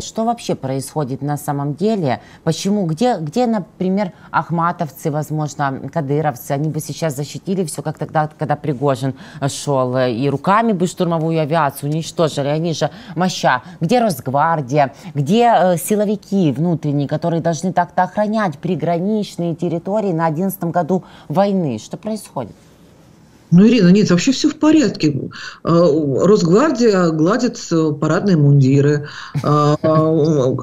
Что вообще происходит на самом деле? Почему? Где, где например, ахматовцы, возможно, кадыровцы, они бы сейчас защитили все, как тогда, когда Пригожин шел, и руками бы штурмовую авиацию уничтожили. Они же моща. Где Росгвардия? Где э, силовики внутренние, которые должны так-то охранять приграничные территории на 11 году войны? Что происходит? Ну, Ирина, нет, вообще все в порядке. А, Росгвардия гладит э, парадные мундиры. А,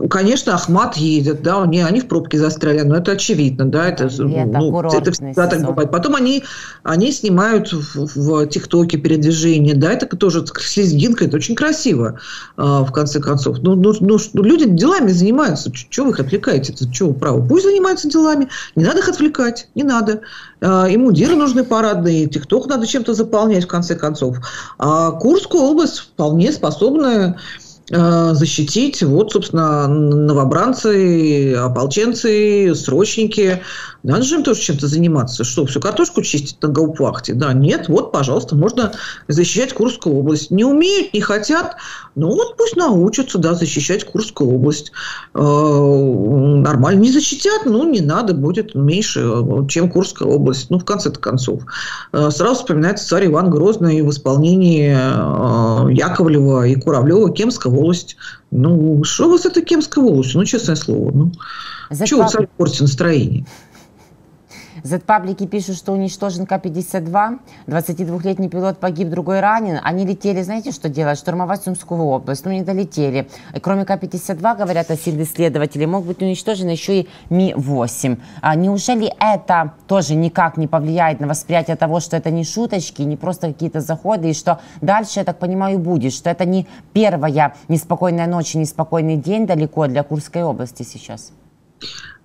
конечно, Ахмат едет, да, они, они в пробке застряли, но это очевидно, да, это, ну, это всегда так бывает. Потом они, они снимают в, в ТикТоке передвижение, да, это тоже с лезгинкой, это очень красиво, а, в конце концов. Ну, ну, ну, люди делами занимаются, чего вы их отвлекаете? Чего право? Пусть занимаются делами, не надо их отвлекать, не надо. И мундиры нужны парадные, ТикТок надо чем-то заполнять, в конце концов. А Курская область вполне способна Э, защитить вот, собственно, новобранцы, ополченцы, срочники. Надо же им тоже чем-то заниматься. Что, всю картошку чистить на гаупвахте? Да, нет, вот, пожалуйста, можно защищать Курскую область. Не умеют, не хотят, ну вот пусть научатся, да, защищать Курскую область. Э, нормально. Не защитят, ну, не надо, будет меньше, чем Курская область. Ну, в конце-то концов. Э, сразу вспоминается царь Иван Грозный в исполнении Яковлева и Куравлева Кемского волость. Ну, что у вас это Кемская волость? Ну, честное слово. Ну, За чего царь портит настроение? Z-паблики пишут, что уничтожен К-52. 22-летний пилот погиб, другой ранен. Они летели, знаете, что делать? Штурмовать Сумскую область. Ну, не долетели. И кроме К-52, говорят исследователи, могут быть уничтожены еще и Ми-8. А неужели это тоже никак не повлияет на восприятие того, что это не шуточки, не просто какие-то заходы, и что дальше, я так понимаю, будет, что это не первая неспокойная ночь, неспокойный день далеко для Курской области сейчас?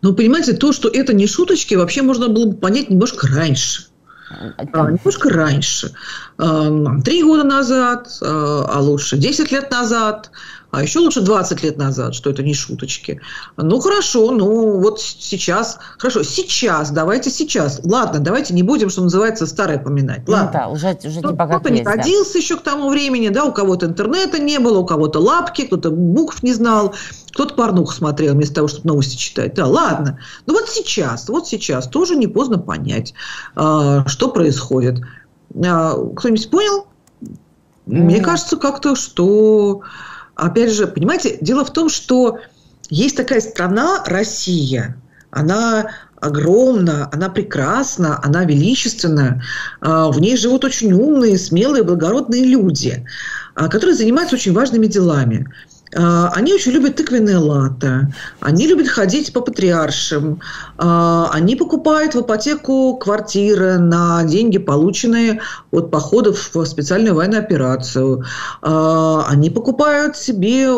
Но понимаете, то, что это не шуточки, вообще можно было бы понять немножко раньше. А, немножко раньше. А, три года назад, а, а лучше 10 лет назад, а еще лучше 20 лет назад, что это не шуточки. Ну, хорошо, ну, вот сейчас, хорошо, сейчас, давайте сейчас. Ладно, давайте не будем, что называется, старое поминать. Ну Ладно. Ну, да, уже, уже не Кто-то не родился да. еще к тому времени, да, у кого-то интернета не было, у кого-то лапки, кто-то букв не знал, кто-то порнуху смотрел вместо того, чтобы новости читать. Да, ладно. Ну, вот сейчас, вот сейчас тоже не поздно понять, а, что происходит. А, кто-нибудь понял? Мне кажется, как-то, что опять же, понимаете, дело в том, что есть такая страна, Россия, она огромна, она прекрасна, она величественна. А, в ней живут очень умные, смелые, благородные люди, которые занимаются очень важными делами. А, они очень любят тыквенные латы, они любят ходить по патриаршим, а, они покупают в ипотеку квартиры на деньги, полученные от походов в специальную военную операцию. А, они покупают себе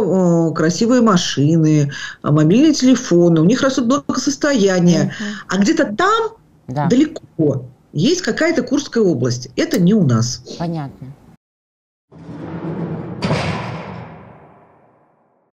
красивые машины, мобильные телефоны, у них растут благосостояние. А где-то там, да. далеко, есть какая-то Курская область. Это не у нас. Понятно.